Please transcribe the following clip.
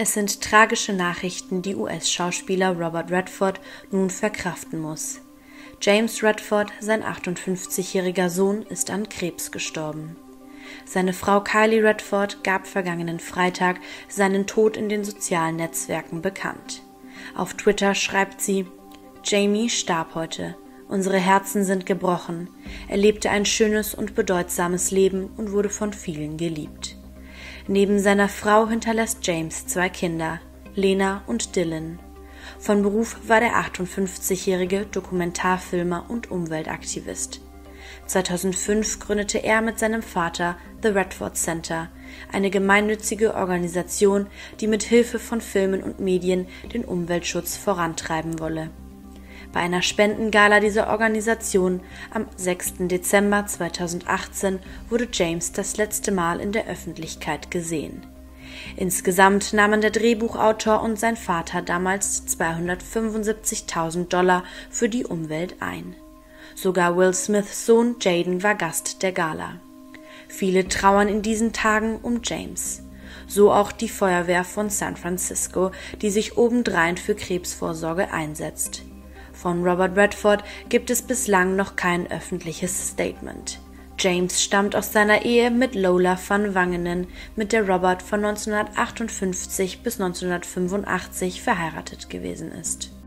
Es sind tragische Nachrichten, die US-Schauspieler Robert Redford nun verkraften muss. James Redford, sein 58-jähriger Sohn, ist an Krebs gestorben. Seine Frau Kylie Redford gab vergangenen Freitag seinen Tod in den sozialen Netzwerken bekannt. Auf Twitter schreibt sie Jamie starb heute. Unsere Herzen sind gebrochen. Er lebte ein schönes und bedeutsames Leben und wurde von vielen geliebt. Neben seiner Frau hinterlässt James zwei Kinder, Lena und Dylan. Von Beruf war der 58-jährige Dokumentarfilmer und Umweltaktivist. 2005 gründete er mit seinem Vater The Redford Center, eine gemeinnützige Organisation, die mit Hilfe von Filmen und Medien den Umweltschutz vorantreiben wolle bei einer Spendengala dieser Organisation am 6. Dezember 2018 wurde James das letzte Mal in der Öffentlichkeit gesehen. Insgesamt nahmen der Drehbuchautor und sein Vater damals 275.000 Dollar für die Umwelt ein. Sogar Will Smiths Sohn Jaden war Gast der Gala. Viele trauern in diesen Tagen um James. So auch die Feuerwehr von San Francisco, die sich obendrein für Krebsvorsorge einsetzt. Von Robert Redford gibt es bislang noch kein öffentliches Statement. James stammt aus seiner Ehe mit Lola van Wangenen, mit der Robert von 1958 bis 1985 verheiratet gewesen ist